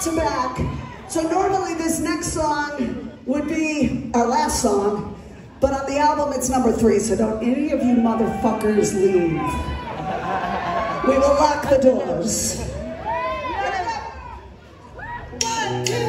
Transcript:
front to back. So normally this next song would be our last song, but on the album it's number three, so don't any of you motherfuckers leave. We will lock the doors. One, two,